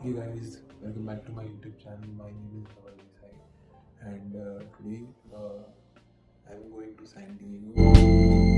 Hey guys, welcome back to my YouTube channel. My name is Dhaval Desai, and uh, today uh, I'm going to San Diego.